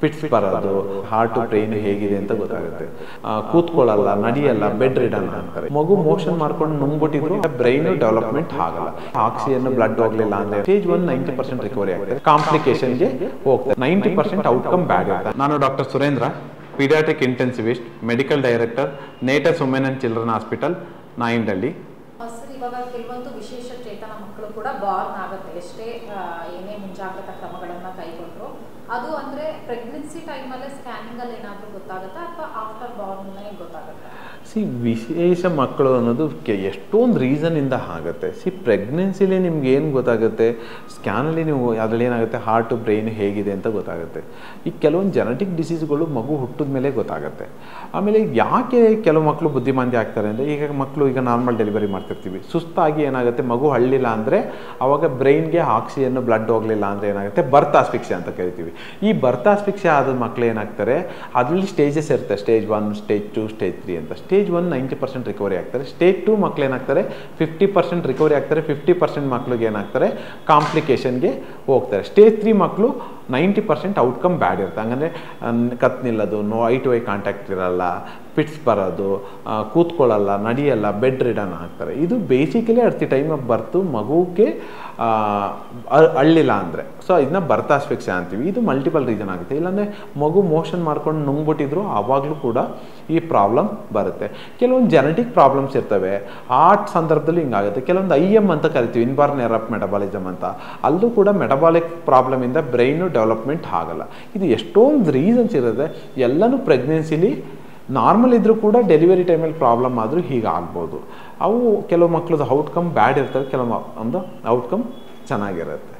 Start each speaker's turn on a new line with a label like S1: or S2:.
S1: Fits ಬರೋದು heart brain ಹೇಗಿದೆ ಅಂತ ಗೊತ್ತಾಗುತ್ತೆ. ಕೂತ್ಕೊಳ್ಳಲ್ಲ ನಡಿಯಲ್ಲ ಬೆಡ್ ರಿಡನ್ ಅಂತಾರೆ. ಮಗು ಮೋಷನ್ ಮಾಡ್ಕೊಂಡು ನುಂಗ್ಬಿಟ್ಟಿದ್ರು ಬ್ರೈನ್ ಡೆವಲಪ್ಮೆಂಟ್ ಆಗಲ್ಲ. ಆಕ್ಸಿಜನ್ ಬ್ಲಡ್ ಹೋಗ್ಲಿಲ್ಲ ಅಂದ್ರೆ stage one ninety percent recovery ಆಗ್ತದೆ. ಕಾಂಪ್ಲಿಕೇಶನ್ಗೆ ಹೋಗ್ತದೆ. ನೈಂಟಿ ಪರ್ಸೆಂಟ್ ಔಟ್ಕಮ್ ಬ್ಯಾಡ್ ಇರುತ್ತೆ. ನಾನು doctor Surendra paediatric intensivist medical director ನೇಟರ್ಸ್ women and children hospital Nayandahalli
S2: sir ಇವಾಗ ಕೆಲವೊಂದು ವಿಶೇಷ ಚೇತನ ಮಕ್ಕಳು ಕೂಡ ಬಾರ್ನ್ ಆಗುತ್ತೆ. ಎಷ್ಟೇ ಏನೇ ಮುಂಜಾಗ್ರತಾ ಕ್ರಮಗಳನ್ನು ಕೈಗೊಂಡ್ರು ಅದು ಅಂದ್ರೆ ಪ್ರೆಗ್ನೆನ್ಸಿ ಸ್ಕ್ಯಾನಿಂಗ್ ಅಲ್ಲಿ ಏನಾದರೂ ಗೊತ್ತಾಗುತ್ತಾ? ಅಥವಾ ಆಫ್ಟರ್ ಬಾರ್ನ್ ಗೊತ್ತಾಗುತ್ತಾ?
S1: ಸಿ ವಿಶೇಷ ಮಕ್ಕಳು ಅನ್ನೋದು ಎಷ್ಟೊಂದು ರೀಸನಿಂದ ಆಗುತ್ತೆ. ಸಿ ಪ್ರೆಗ್ನೆನ್ಸಿಲಿ ನಿಮ್ಗೆ ಏನು ಗೊತ್ತಾಗುತ್ತೆ? ಸ್ಕ್ಯಾನಲ್ಲಿ ನೀವು ಅದರಲ್ಲಿ ಏನಾಗುತ್ತೆ? ಹಾರ್ಟ್ ಬ್ರೈನ್ ಹೇಗಿದೆ ಅಂತ ಗೊತ್ತಾಗುತ್ತೆ. ಈ ಕೆಲವೊಂದು ಜೆನೆಟಿಕ್ ಡಿಸೀಸ್ಗಳು ಮಗು ಹುಟ್ಟಿದ ಮೇಲೆ ಗೊತ್ತಾಗುತ್ತೆ. ಆಮೇಲೆ ಯಾಕೆ ಕೆಲವು ಮಕ್ಕಳು ಬುದ್ಧಿಮಾಂದಿ ಆಗ್ತಾರೆ ಅಂದರೆ, ಈಗ ಮಕ್ಕಳು ಈಗ ನಾರ್ಮಲ್ ಡೆಲಿವರಿ ಮಾಡ್ತಿರ್ತೀವಿ. ಸುಸ್ತಾಗಿ ಏನಾಗುತ್ತೆ? ಮಗು ಹಳ್ಳಿಲ್ಲ ಅಂದರೆ ಆವಾಗ ಬ್ರೈನ್ಗೆ ಆಕ್ಸಿಜನ್ ಬ್ಲಡ್ ಹೋಗಲಿಲ್ಲ ಅಂದರೆ ಏನಾಗುತ್ತೆ? ಬರ್ತ್ ಆಸ್ಪಿಕ್ಸೆ ಅಂತ ಕರಿತೀವಿ. ಈ ಬರ್ತ್ ಆಸ್ಪಿಕ್ಸೆ ಆದ ಮಕ್ಕಳು ಏನಾಗ್ತಾರೆ, ಅದರಲ್ಲಿ ಸ್ಟೇಜಸ್ ಇರುತ್ತೆ. Stage one stage two stage three ಅಂತ. Stage one ninety percent recovery ಆಗ್ತಾರೆ. ಸ್ಟೇಜ್ ಟು ಮಕ್ಳು ಏನಾಗ್ತಾರೆ ಫಿಫ್ಟಿ ಪರ್ಸೆಂಟ್ ರಿಕವರಿ ಆಗ್ತಾರೆ. ಫಿಫ್ಟಿ ಪರ್ಸೆಂಟ್ ಮಕ್ಳಿಗೆ ಏನಾಗ್ತಾರೆ ಕಾಂಪ್ಲಿಕೇಶನ್ಗೆ ಹೋಗ್ತಾರೆ. ಸ್ಟೇಜ್ ತ್ರೀ ಮಕ್ಕಳು ನೈಂಟಿ ಪರ್ಸೆಂಟ್ ಔಟ್ಕಮ್ ಬ್ಯಾಡ್ ಇರುತ್ತೆ. ಹಂಗಂದರೆ ಕತ್ ನಿಲ್ಲೋದು, no eye to eye contact ಇರಲ್ಲ ಪಿಟ್ಸ್ ಬರೋದು ಕೂತ್ಕೊಳ್ಳಲ್ಲ, ನಡೆಯಲ್ಲ ಬೆಡ್ ರಿಡನ್ ಆಗ್ತಾರೆ ಇದು ಬೇಸಿಕಲಿ ಅಟ್ ದಿ ಬರ್ತು ಮಗುಗೆ ಅಳ್ಳಿಲ್ಲ ಅಂದರೆ. ಸೊ ಇದನ್ನ ಬರ್ತಾಸ್ಫಿಕ್ಸೆ ಅಂತೀವಿ. ಇದು ಮಲ್ಟಿಪಲ್ ರೀಸನ್ ಆಗುತ್ತೆ. ಇಲ್ಲಾಂದರೆ ಮಗು ಮೋಷನ್ ಮಾಡ್ಕೊಂಡು ನುಂಗ್ಬಿಟ್ಟಿದ್ರು ಆವಾಗಲೂ ಕೂಡ ಈ ಪ್ರಾಬ್ಲಮ್ ಬರುತ್ತೆ. ಕೆಲವೊಂದು ಜೆನೆಟಿಕ್ ಪ್ರಾಬ್ಲಮ್ಸ್ ಇರ್ತವೆ. ಆ ಸಂದರ್ಭದಲ್ಲಿ ಹಿಂಗಾಗುತ್ತೆ. ಕೆಲವೊಂದು ಐ ಎಂ ಅಂತ ಕರಿತೀವಿ. ಇನ್ಬಾರ್ನ್ ಎರಪ್ ಮೆಟಬಾಲಿಸಮ್ ಅಂತ. ಅಲ್ಲೂ ಕೂಡ ಮೆಟಬಾಲಿಕ್ ಪ್ರಾಬ್ಲಮಿಂದ ಬ್ರೈನು ಡೆವಲಪ್ಮೆಂಟ್ ಆಗಲ್ಲ. ಇದು ಎಷ್ಟೊಂದು ರೀಸನ್ಸ್ ಇರುತ್ತೆ. ಎಲ್ಲನೂ ಪ್ರೆಗ್ನೆನ್ಸಿಲಿ ನಾರ್ಮಲ್ ಇದ್ದರೂ ಕೂಡ ಡೆಲಿವರಿ ಟೈಮಲ್ಲಿ ಪ್ರಾಬ್ಲಮ್ ಆದರೂ ಹೀಗೆ ಆಗ್ಬೋದು. ಅವು ಕೆಲವು ಮಕ್ಳದ್ದು ಔಟ್ಕಮ್ ಬ್ಯಾಡ್ ಇರ್ತವೆ, ಕೆಲವು ಒಂದು ಔಟ್ಕಮ್ ಚೆನ್ನಾಗಿರುತ್ತೆ.